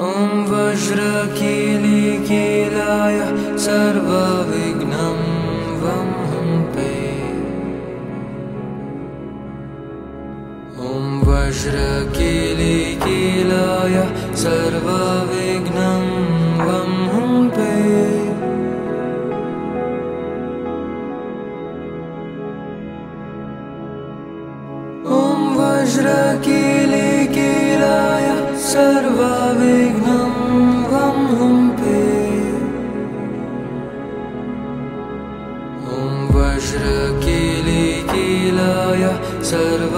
ॐ वज्रकीलिकीलाय सर्वविघ्नं वं पे ॐ वज्रकीलिकीलाय सर्वविघ्नं वं पे ॐ वज्रकीलिकीलाय सर्वविघ्नं वज्रकीलिकीलाय सर्व